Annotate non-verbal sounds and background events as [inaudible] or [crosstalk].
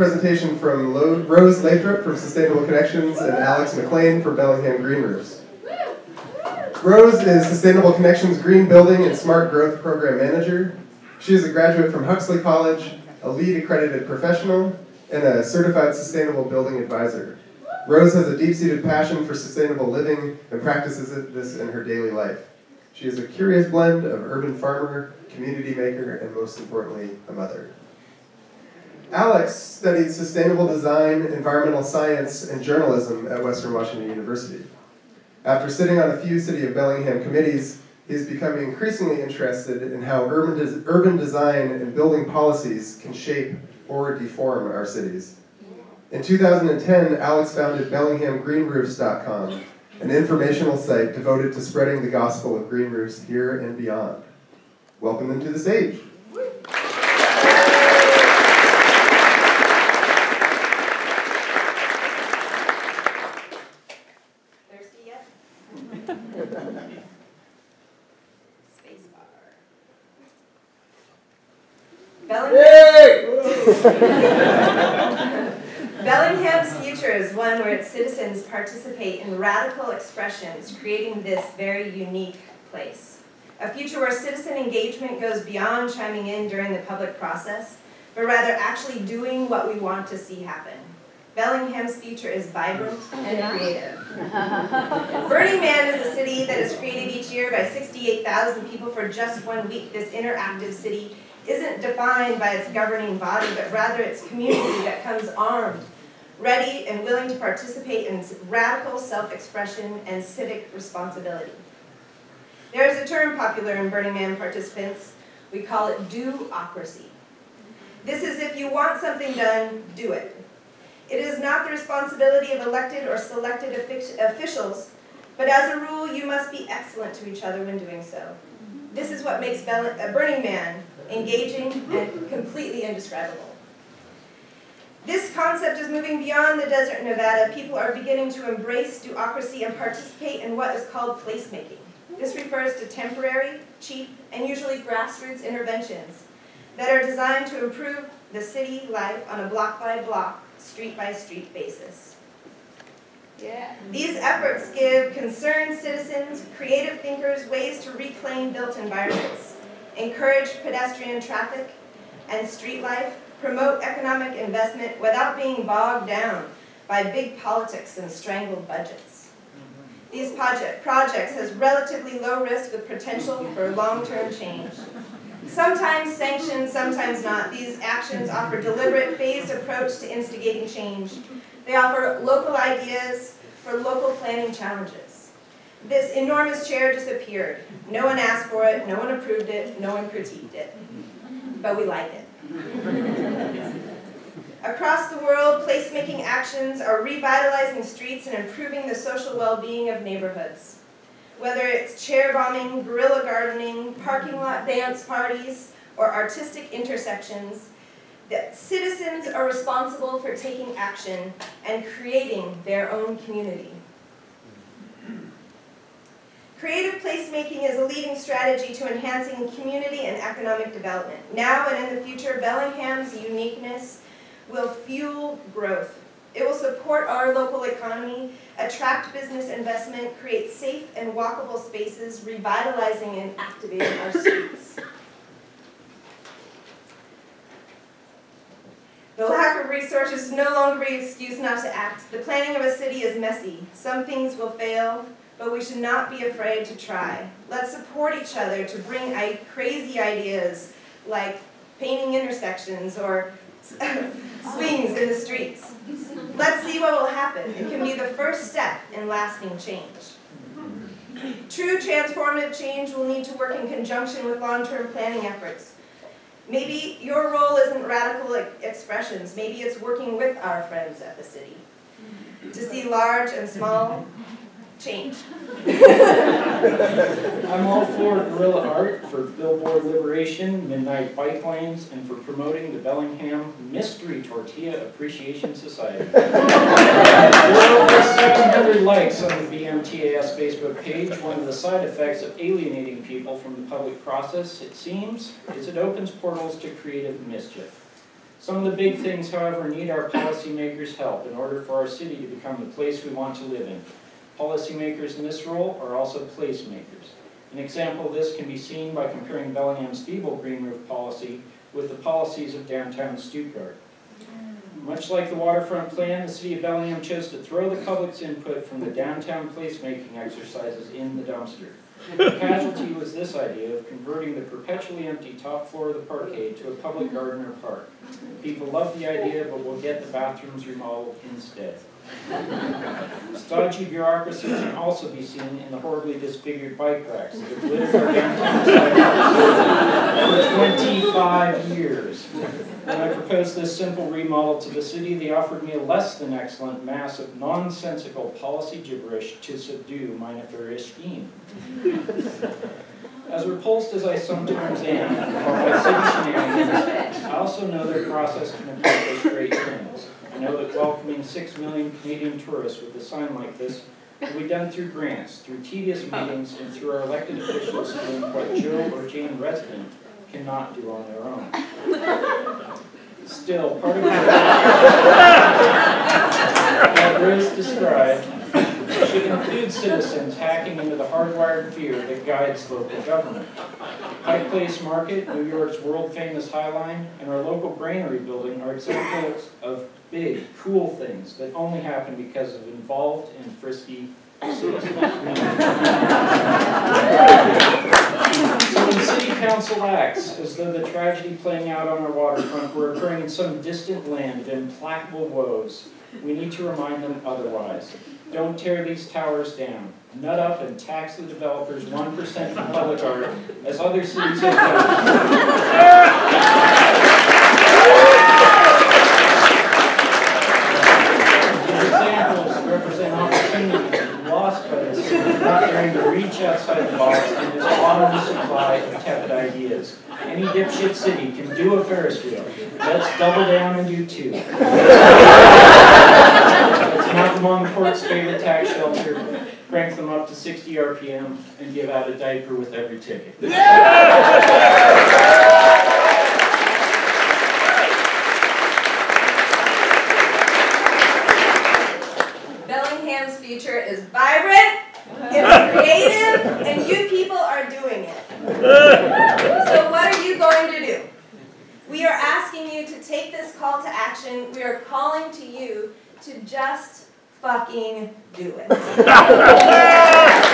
presentation from Lo Rose Lathrop from Sustainable Connections and Alex McLean from Bellingham Green Roofs. Rose is Sustainable Connections Green Building and Smart Growth Program Manager. She is a graduate from Huxley College, a LEED accredited professional, and a certified sustainable building advisor. Rose has a deep-seated passion for sustainable living and practices this in her daily life. She is a curious blend of urban farmer, community maker, and most importantly, a mother. Alex studied sustainable design, environmental science, and journalism at Western Washington University. After sitting on a few City of Bellingham committees, he is becoming increasingly interested in how urban, des urban design and building policies can shape or deform our cities. In 2010, Alex founded BellinghamGreenRoofs.com, an informational site devoted to spreading the gospel of green roofs here and beyond. Welcome them to the stage. [laughs] Bellingham's future is one where its citizens participate in radical expressions, creating this very unique place. A future where citizen engagement goes beyond chiming in during the public process, but rather actually doing what we want to see happen. Bellingham's future is vibrant and creative. [laughs] Burning Man is a city that is created each year by 68,000 people for just one week. This interactive city isn't defined by its governing body, but rather its community that comes armed, ready and willing to participate in radical self-expression and civic responsibility. There is a term popular in Burning Man participants. We call it do-ocracy. This is if you want something done, do it. It is not the responsibility of elected or selected officials, but as a rule, you must be excellent to each other when doing so. This is what makes uh, Burning Man engaging and completely indescribable. This concept is moving beyond the desert Nevada. People are beginning to embrace do-ocracy and participate in what is called placemaking. This refers to temporary, cheap, and usually grassroots interventions that are designed to improve the city life on a block-by-block, street-by-street basis. Yeah. These efforts give concerned citizens, creative thinkers, ways to reclaim built environments, encourage pedestrian traffic and street life, promote economic investment without being bogged down by big politics and strangled budgets. These project, projects has relatively low risk with potential for long-term change. Sometimes sanctioned, sometimes not. These actions offer deliberate, phased approach to instigating change. They offer local ideas for local planning challenges. This enormous chair disappeared. No one asked for it, no one approved it, no one critiqued it. But we like it. Across the world, placemaking actions are revitalizing streets and improving the social well-being of neighborhoods. Whether it's chair bombing, guerrilla gardening, parking lot dance parties, or artistic intersections, that citizens are responsible for taking action and creating their own community. Creative placemaking is a leading strategy to enhancing community and economic development. Now and in the future, Bellingham's uniqueness will fuel growth. It will support our local economy, attract business investment, create safe and walkable spaces, revitalizing and activating our streets. The lack of resources no longer an excuse not to act. The planning of a city is messy. Some things will fail, but we should not be afraid to try. Let's support each other to bring crazy ideas like painting intersections or [laughs] swings in the streets. Let's see what will happen. It can be the first step in lasting change. True transformative change will need to work in conjunction with long-term planning efforts. Maybe your role isn't radical expressions. Maybe it's working with our friends at the city to see large and small change. [laughs] I'm all for guerrilla art, for billboard liberation, midnight bike lanes, and for promoting the Bellingham Mystery Tortilla Appreciation Society. [laughs] there are over 700 likes on the BMTAS Facebook page. One of the side effects of alienating people from the public process, it seems, is it opens portals to creative mischief. Some of the big things, however, need our policymakers' help in order for our city to become the place we want to live in. Policymakers in this role are also placemakers. An example of this can be seen by comparing Bellingham's feeble green roof policy with the policies of downtown Stuttgart. Much like the waterfront plan, the city of Bellingham chose to throw the public's input from the downtown placemaking exercises in the dumpster. The casualty was this idea of converting the perpetually empty top floor of the parkade to a public garden or park. People love the idea, but will get the bathrooms remodeled instead. Stodgy bureaucracy can also be seen in the horribly disfigured bike racks that have our downtown for twenty-five years. When I proposed this simple remodel to the city, they offered me a less than excellent mass of nonsensical policy gibberish to subdue my nefarious scheme. As repulsed as I sometimes am by city shenanigans, I also know their process can accomplish great things. I know that welcoming six million Canadian tourists with a sign like this will be done through grants, through tedious meetings, and through our elected officials doing what Joe or Jane resident cannot do on their own. Still, part of what [laughs] that Rose described should include citizens hacking into the hardwired fear that guides local government. Pike Place Market, New York's world-famous High Line, and our local granary building are examples of big, cool things that only happen because of involved and frisky. So when city council acts as though the tragedy playing out on our waterfront were occurring in some distant land of implacable woes, we need to remind them otherwise. Don't tear these towers down. Nut up and tax the developers one percent for public art, as other cities have done. These examples represent opportunities lost by the city not daring to reach outside the box in this bottomless supply of tepid ideas. Any dipshit city can do a Ferris wheel. Let's double down and do two. Knock them on favorite tax shelter, crank them up to 60 RPM, and give out a diaper with every ticket. Bellingham's future is vibrant, it's creative, and you people are doing it. So what are you going to do? We are asking you to take this call to action. We are calling to you to just fucking do it. [laughs]